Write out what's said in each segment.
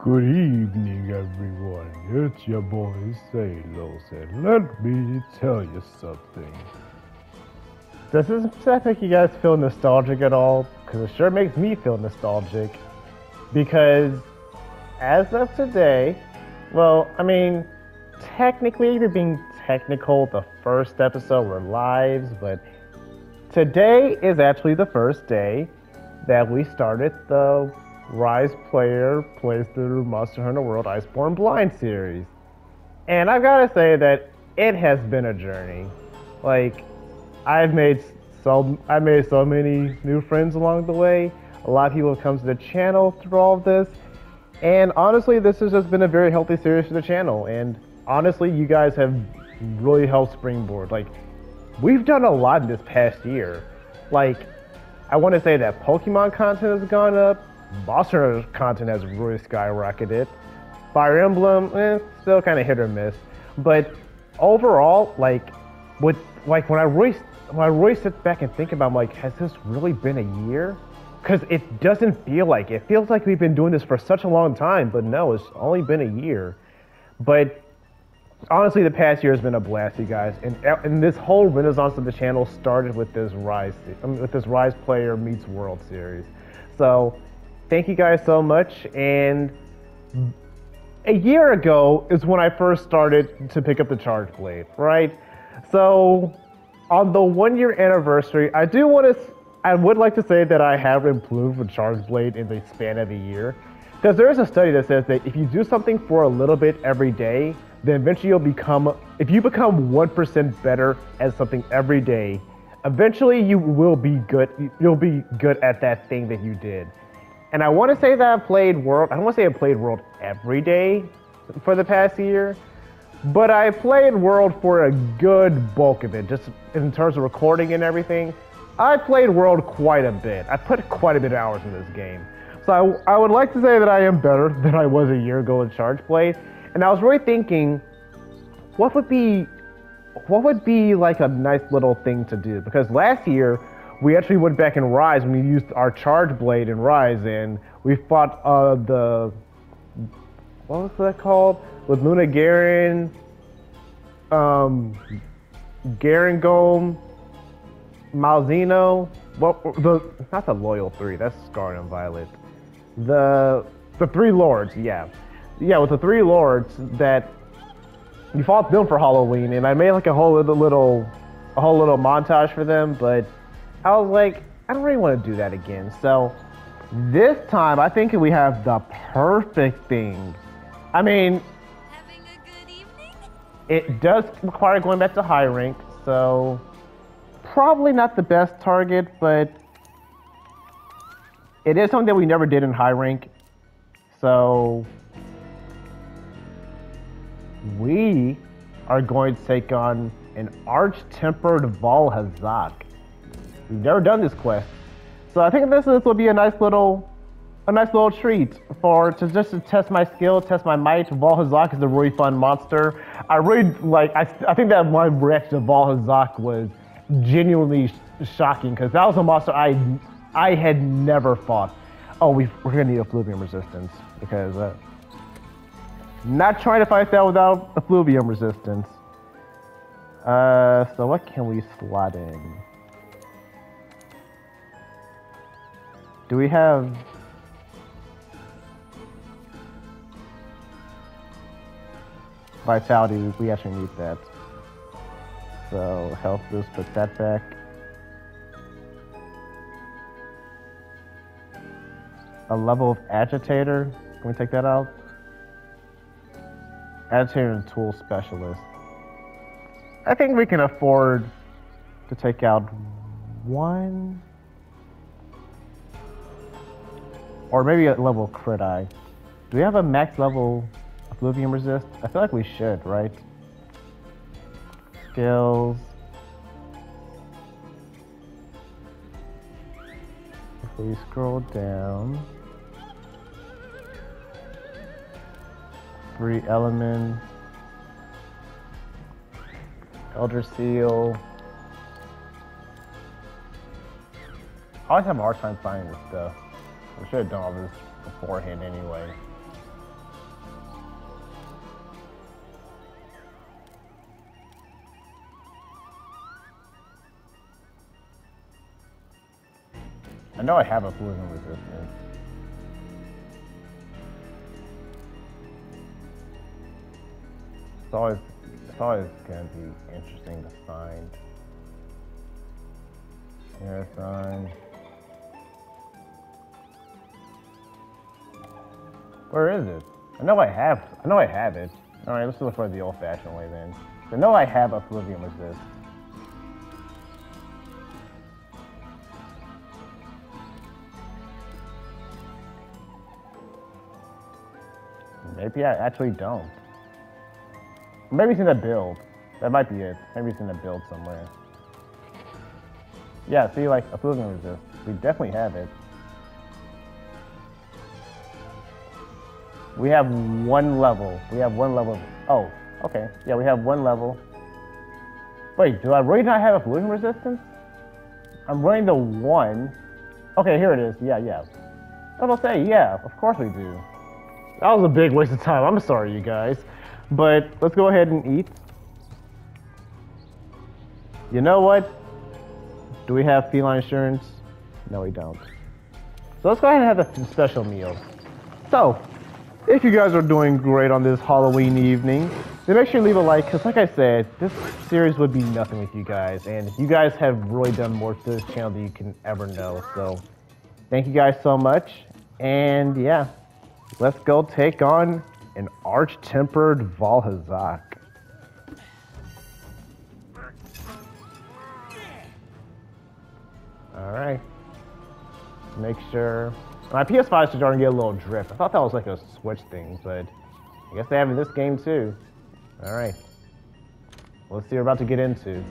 Good evening, everyone. It's your boy Sahlos, and let me tell you something. Does this set make you guys feel nostalgic at all? Because it sure makes me feel nostalgic. Because as of today, well, I mean, technically, if you're being technical, the first episode were lives, but today is actually the first day that we started the Rise player plays through Monster Hunter World Iceborne Blind series. And I've got to say that it has been a journey. Like, I've made so I made so many new friends along the way. A lot of people have come to the channel through all of this. And honestly, this has just been a very healthy series for the channel. And honestly, you guys have really helped springboard. Like, we've done a lot in this past year. Like, I want to say that Pokemon content has gone up, Monster content has really skyrocketed. Fire Emblem, eh, still kind of hit or miss. But overall, like, with like when I really when I really sit back and think about, like, has this really been a year? Because it doesn't feel like it. it. Feels like we've been doing this for such a long time, but no, it's only been a year. But honestly, the past year has been a blast, you guys. And and this whole renaissance of the channel started with this Rise, with this Rise Player Meets World series. So thank you guys so much. And a year ago is when I first started to pick up the Charge Blade, right? So on the one year anniversary, I do want to, I would like to say that I have improved with Charge Blade in the span of a year. Because there is a study that says that if you do something for a little bit every day, then eventually you'll become, if you become 1% better at something every day, eventually you will be good, you'll be good at that thing that you did. And I want to say that I've played World. I don't want to say I've played World every day for the past year, but I played World for a good bulk of it, just in terms of recording and everything. I played World quite a bit. I put quite a bit of hours in this game. So I, I would like to say that I am better than I was a year ago in Charge Blade. And I was really thinking, what would be, what would be like a nice little thing to do? Because last year we actually went back in Rise and we used our charge blade in Rise and we fought uh, the what was that called with Lunagaron, um, Garangolm, Malzeno. Well, the not the loyal three. That's Scarlet and Violet. The the three lords. Yeah, yeah. With the three lords that you fought them for Halloween, and I made like a whole little, little a whole little montage for them, but I was like, I don't really want to do that again. So this time, I think we have the perfect thing. I mean, it does require going back to high rank, so probably not the best target, but it is something that we never did in high rank. So we are going to take on an arch-tempered Vaal Hazak. We've never done this quest. So I think this, this will be a nice little a nice little treat for to just to test my skill, test my might. Vaal Hazak is a really fun monster. I really like. I, I think that my reaction to Vaal Hazak was genuinely sh shocking because that was a monster I I had never fought. Oh, we are gonna need effluvium resistance because uh, not trying to fight that without effluvium resistance. Uh, so what can we slot in? Do we have... Vitality, we actually need that. So, health boost, put that back. A level of agitator, can we take that out? Agitator and tool specialist. I think we can afford to take out one Or maybe a level crit eye. Do we have a max level Effluvium resist? I feel like we should, right? Skills. If we scroll down. Free element. Elder Seal. I always have a hard time finding this stuff. I should have done all this beforehand anyway. I know I have a poison resistance. It's always, it's always going to be interesting to find. Here, sign. Where is it? I know I have. I know I have it. All right, let's look for the old-fashioned way then. I know I have effluvium resist. Maybe I actually don't. Maybe it's in the build. That might be it. Maybe it's in the build somewhere. Yeah, see, like, effluvium resist. We definitely have it. We have one level. We have one level. Oh, okay. Yeah, we have one level. Wait, do I really not have effluvium resistance? I'm running the one. Okay, here it is. Yeah, yeah. I was say, yeah, of course we do. That was a big waste of time. I'm sorry, you guys. But let's go ahead and eat. You know what? Do we have feline insurance? No, we don't. So let's go ahead and have a special meal. So, if you guys are doing great on this Halloween evening, then make sure you leave a like, because like I said, this series would be nothing with you guys, and you guys have really done more to this channel than you can ever know, so thank you guys so much, and yeah, let's go take on an arch-tempered Vaal Hazak. Alright. Make sure... My PS5 is starting to get a little drift. I thought that was like a Switch thing, but I guess they have in this game too. Alright. Let's see what we're about to get into.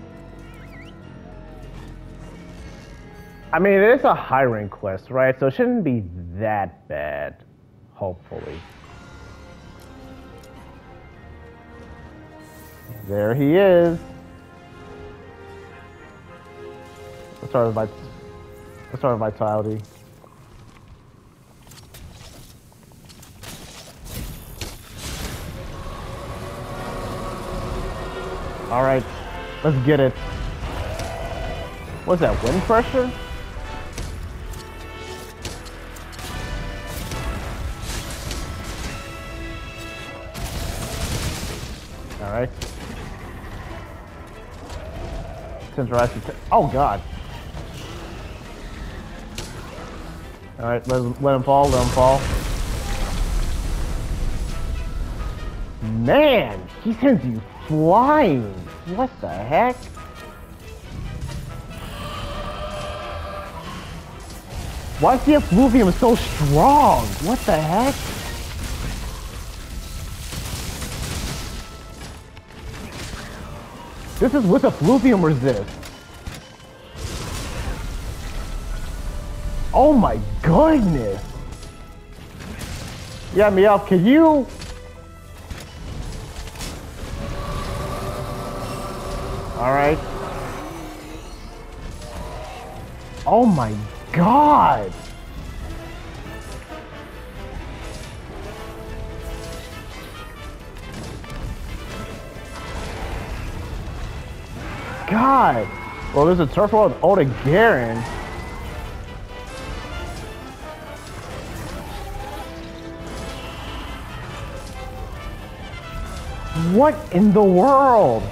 I mean, it is a high rank quest, right? So it shouldn't be that bad, hopefully. There he is. Let's start with, let's start with Vitality. All right, let's get it. What's that, wind pressure? All right. Since oh God. All right, let, let him fall, let him fall. Man, he sends you flying. What the heck? Why is the effluvium so strong? What the heck? This is with effluvium resist. Oh my goodness. Yeah, Meow, can you Oh my god. God. Well, there's a turf war with Oda Garen. What in the world?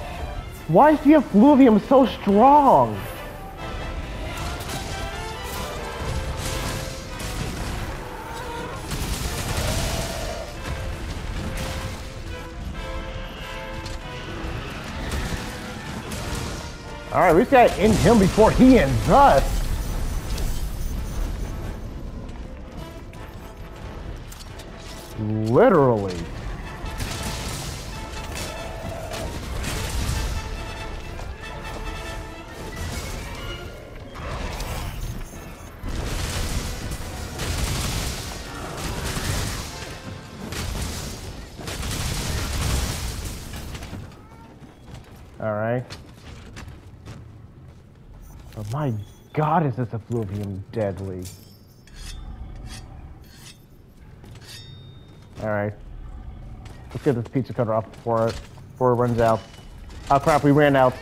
Why is the effluvium so strong? Alright, we've gotta end him before he ends us. Literally. Alright. But my god, is this effluvium deadly. Alright. Let's get this pizza cutter up before it, before it runs out. Oh crap, we ran out.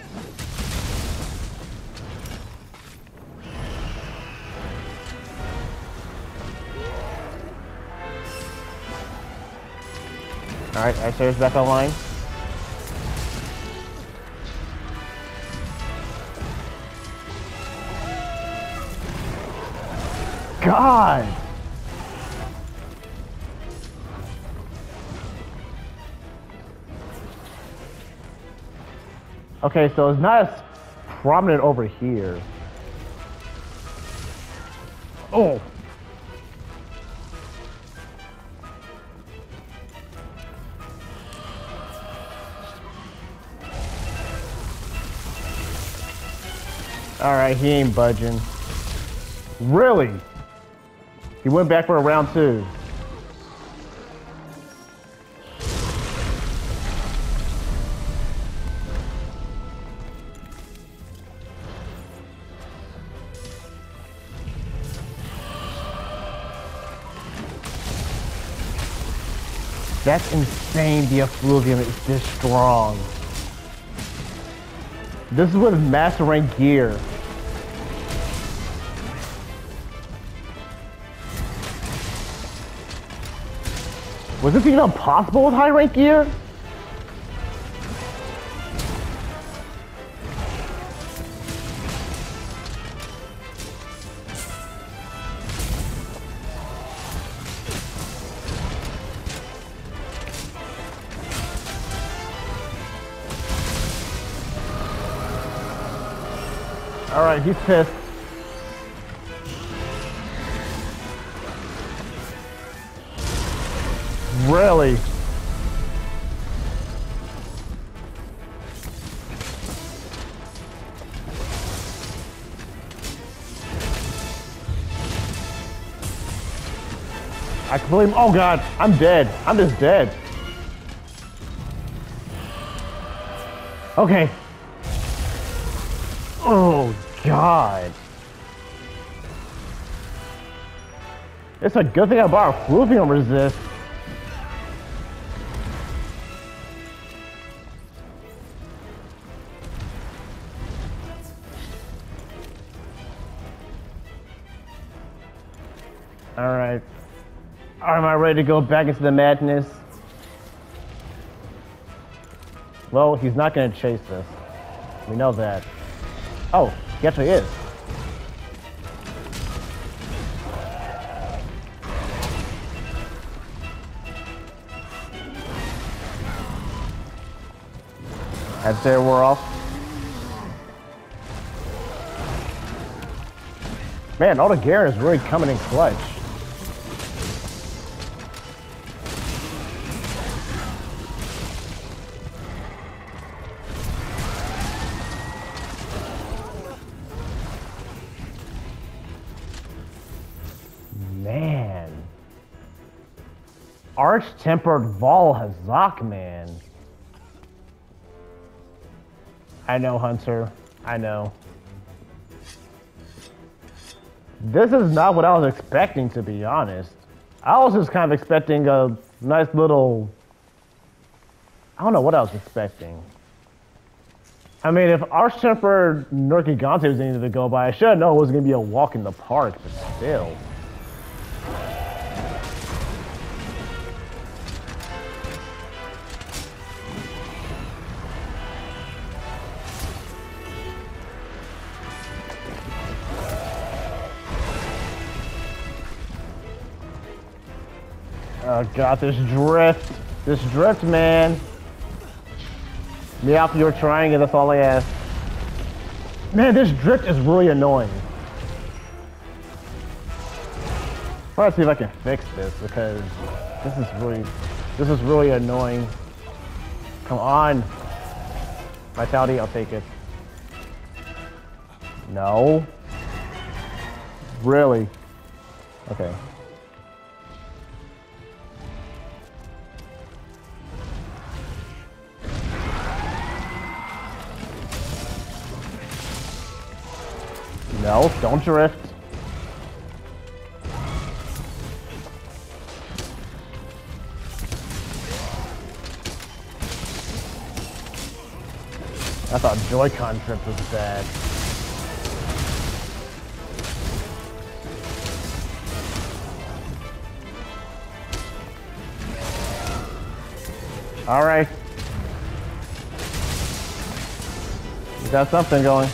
Alright, Icer's back online. God! Okay, so it's not as prominent over here. Oh! Alright, he ain't budging. Really? He went back for a round two. That's insane the effluvium is this strong. This is with master rank gear. Was this even possible with high rank gear? Alright, he's pissed. I oh god, I'm dead. I'm just dead. Okay. Oh god. It's a good thing I bought effluvium resist. Alright. Am I ready to go back into the madness? Well, he's not going to chase us. We know that. Oh, he actually is. I'd say we're off. Man, Odogaron is really coming in clutch. Arch-tempered Vaal Hazak, man. I know, Hunter. I know. This is not what I was expecting, to be honest. I was just kind of expecting a nice little... I don't know what I was expecting. I mean, if Arch-tempered Nergigante was anything to go by, I should have known it was going to be a walk in the park, but still. Oh god, this drift. This drift, man. Me after you're trying it, that's all I ask. Man, this drift is really annoying. To see if I can fix this because this is really, this is really annoying. Come on. Vitality, I'll take it. No. Really? Okay. No, don't drift. I thought Joy-Con drift was bad. All right. Got something going.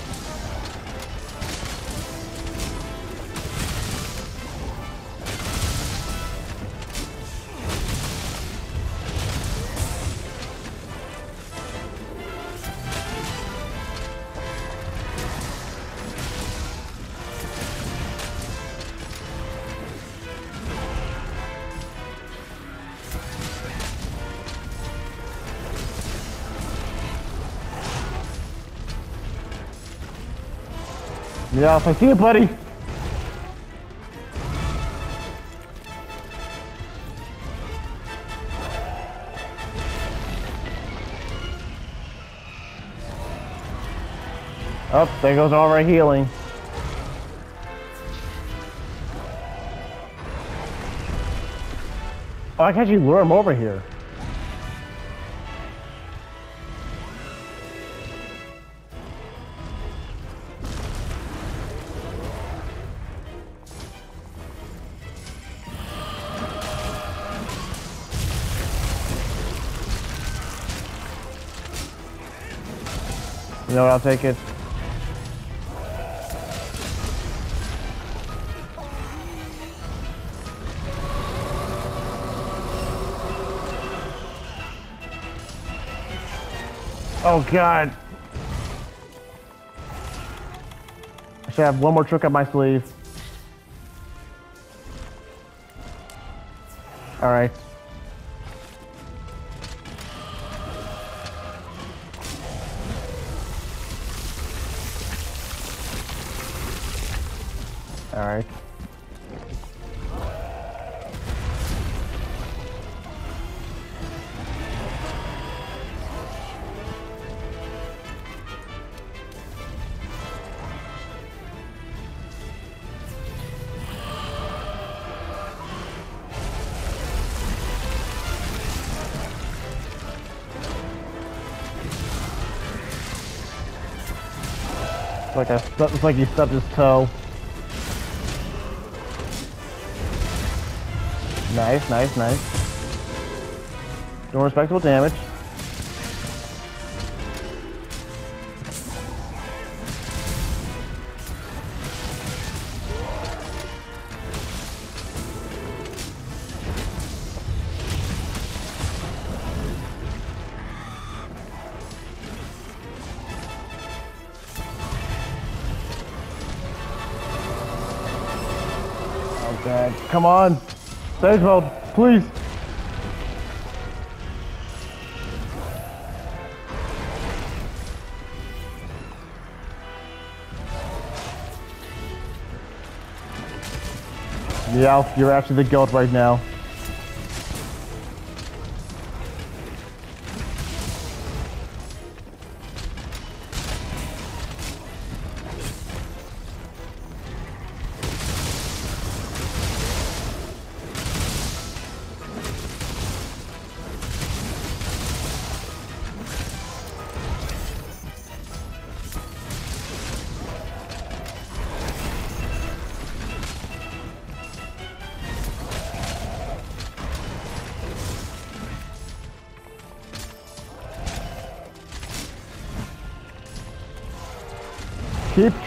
Yeah, I see you, buddy. Oh, there goes all our healing. Oh, I can actually lure him over here. You know what, I'll take it. Oh god. I should have one more trick up my sleeve. Alright. Like it's like he stubbed his toe. Nice, nice, nice. Doing respectable damage. Come on! Stage mode, please! Yeah, you're actually the goat right now.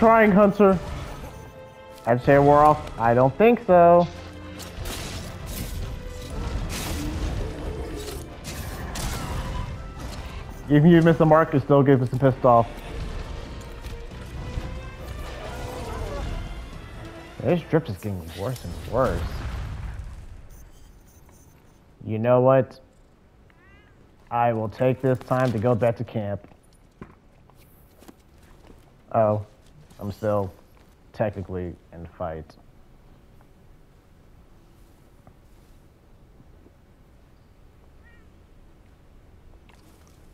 Trying, Hunter. I'd say we're off. I don't think so. Even you miss the mark, it still gets us a pissed off. This drip is getting worse and worse. You know what? I will take this time to go back to camp. Oh, I'm still technically in fight.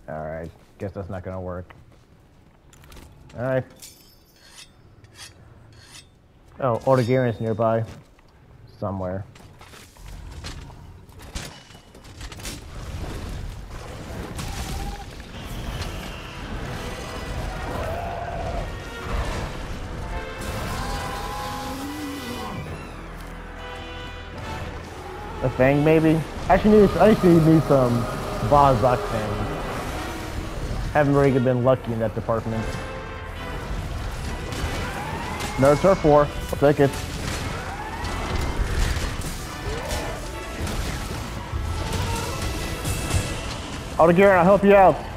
Alright, guess that's not gonna work. Alright. Oh, Odogaron's nearby. Somewhere. Thing, maybe? Actually need, I actually need some Bozak fans. Haven't really been lucky in that department. No, turf 4. I'll take it. Odogaron, I'll help you out.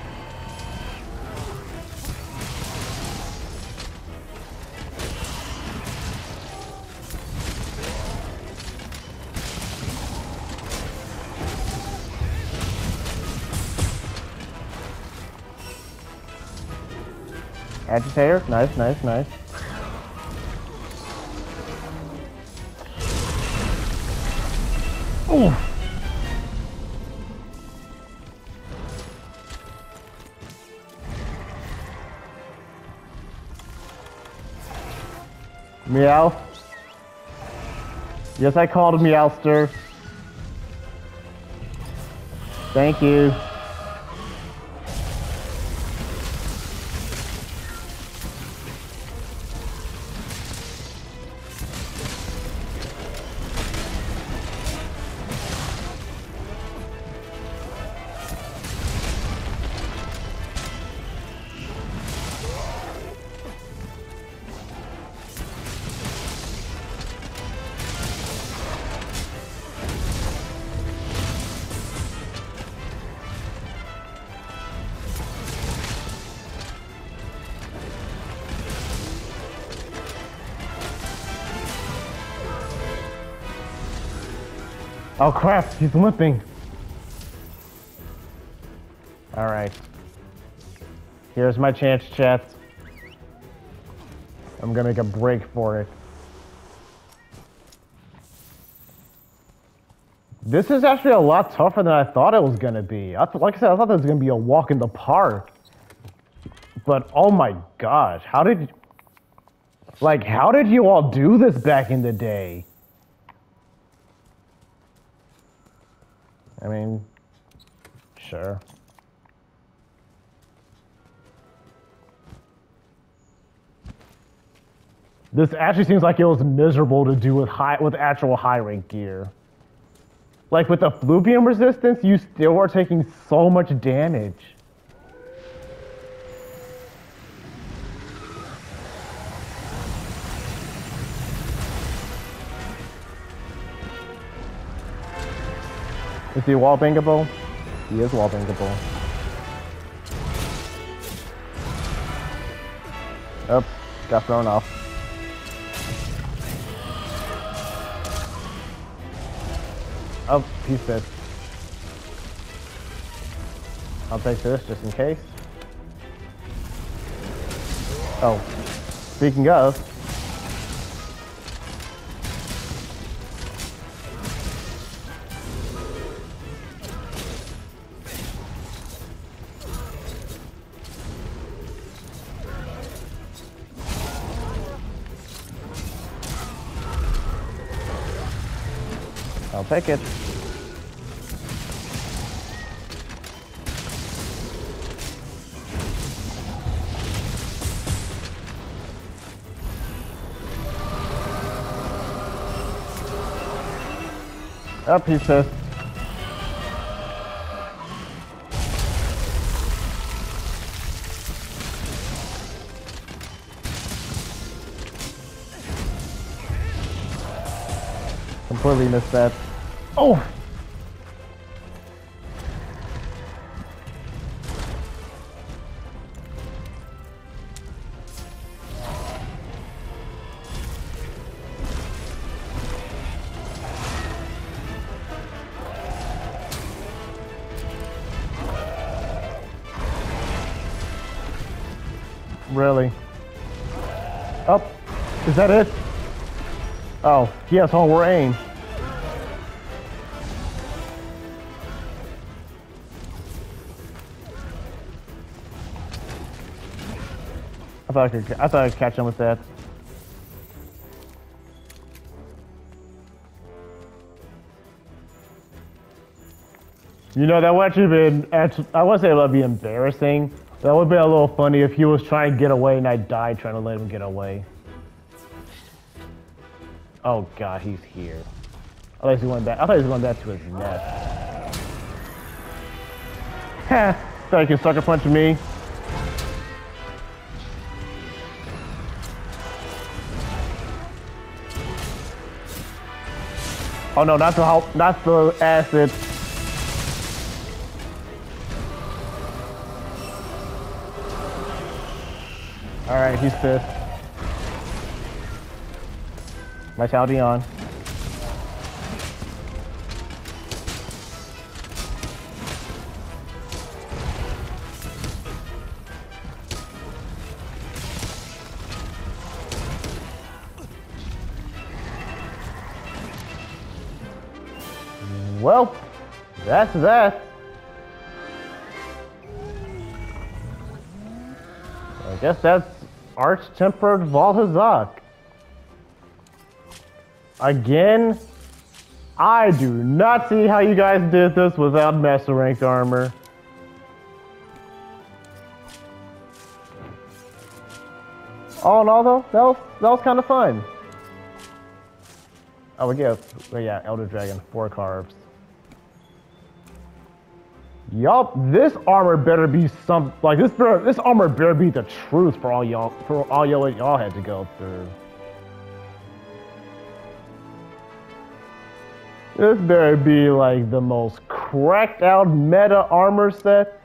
Agitator, nice, nice, nice. Ooh. Meow. Yes, I called Meowster. Thank you. Oh crap, he's limping. Alright. Here's my chance, chat. I'm gonna make a break for it. This is actually a lot tougher than I thought it was gonna be. I like I said, I thought this was gonna be a walk in the park. But oh my gosh, how did like how did you all do this back in the day? I mean, sure. This actually seems like it was miserable to do with high with actual high rank gear. Like with the effluvium resistance, you still are taking so much damage. Is he wall bangable? He is wall bangable. Oh, got thrown off. Oh, he's dead. I'll take this just in case. Oh, speaking of, take it. Up, he says. Completely missed that. Oh! Really? Up. Oh, is that it? Oh, yes, he has homeward aim. I thought I could. I thought I'd catch him with that. You know, that would actually been. I wouldn't say it would be embarrassing. That would be a little funny if he was trying to get away and I died trying to let him get away. Oh god, he's here. I thought he going back. I thought he was going back to his nest. Heh, thought you can sucker punch me. Oh no, not the help, not the acid. Alright, he's pissed. My Vitality on. That's that. I guess that's Arch-Tempered Vaal Hazak. Again, I do not see how you guys did this without Master Rank armor. All in all, though, that was, that was kind of fun. Oh, we get, yeah, Elder Dragon, four carbs. Yup, this armor better be some like this. This armor better be the truth for all y'all for all y'all y'all had to go through. This better be like the most cracked out meta armor set.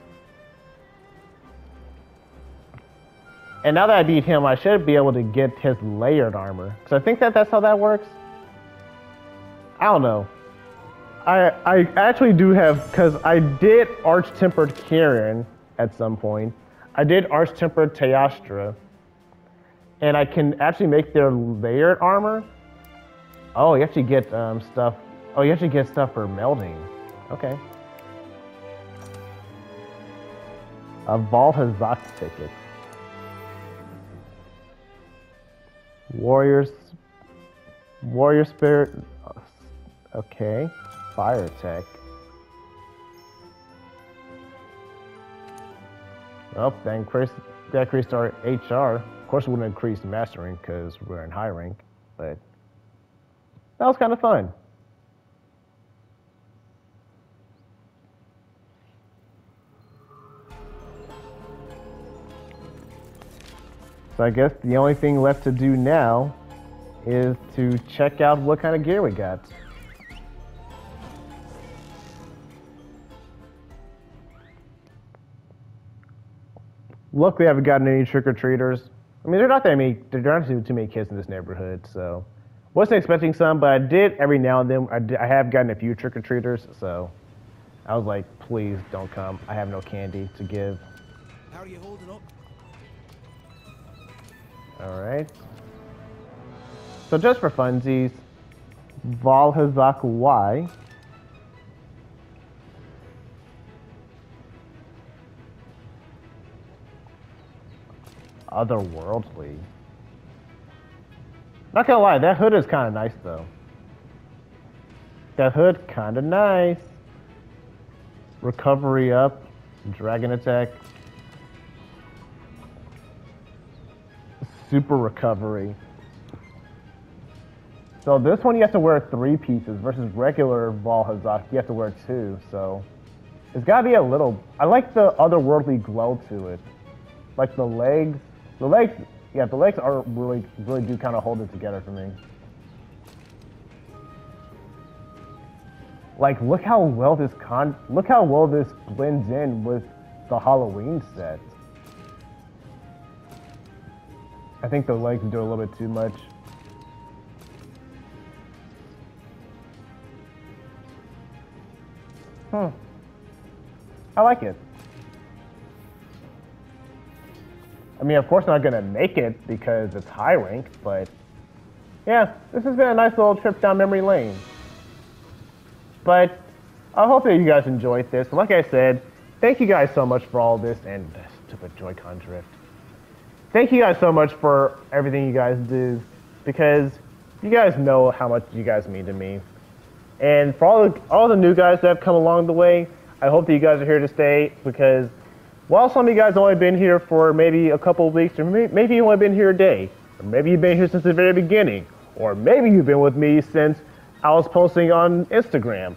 And now that I beat him, I should be able to get his layered armor. Because I think that that's how that works. I don't know. I I actually do have because I did arch tempered Kirin at some point. I did arch tempered Teostra, and I can actually make their layered armor. Oh, you actually get um, stuff. Oh, you actually get stuff for melding. Okay. A Vaal Hazak ticket. Warriors. Warrior spirit. Okay fire tech. Well, that increased, that increased our HR. Of course, it wouldn't increase mastering because we're in high rank, but that was kind of fun. So I guess the only thing left to do now is to check out what kind of gear we got. Luckily, I haven't gotten any trick or treaters. I mean, they're not that many. There aren't too many kids in this neighborhood, so wasn't expecting some. But I did every now and then. I, did, I have gotten a few trick or treaters, so I was like, please don't come. I have no candy to give. How are you holding up? All right. So just for funsies, Vaal Hazak Y otherworldly. Not gonna lie, that hood is kind of nice though. That hood, kind of nice. Recovery up, dragon attack. Super recovery. So this one you have to wear three pieces versus regular Vaal Hazak you have to wear two. So it's gotta be a little. I like the otherworldly glow to it, like the legs the legs, yeah, the legs are really, really do kind of hold it together for me. Like, look how well this con, look how well this blends in with the Halloween set. I think the legs do a little bit too much. Hmm. I like it. I mean, of course, not going to make it because it's high rank, but yeah, this has been a nice little trip down memory lane. But I hope that you guys enjoyed this. Like I said, thank you guys so much for all this and stupid Joy-Con drift. Thank you guys so much for everything you guys do because you guys know how much you guys mean to me. And for all the, all the new guys that have come along the way, I hope that you guys are here to stay because while some of you guys only been here for maybe a couple of weeks, or maybe you've only been here a day, or maybe you've been here since the very beginning, or maybe you've been with me since I was posting on Instagram.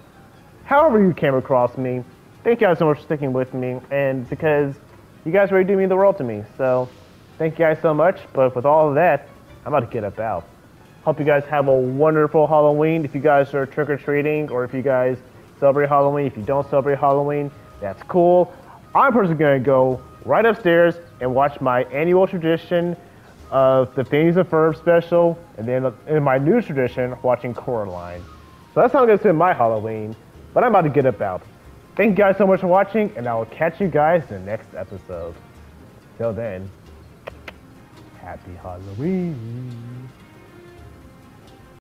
However you came across me, thank you guys so much for sticking with me, and because you guys really do mean the world to me. So, thank you guys so much. But with all of that, I'm about to get up out. Hope you guys have a wonderful Halloween. If you guys are trick or treating, or if you guys celebrate Halloween, if you don't celebrate Halloween, that's cool. I'm personally gonna go right upstairs and watch my annual tradition of the Phineas and Ferb special, and then in my new tradition, watching Coraline. So that's how I'm gonna spend my Halloween. But I'm about to get up out. Thank you guys so much for watching, and I will catch you guys in the next episode. Till then, happy Halloween.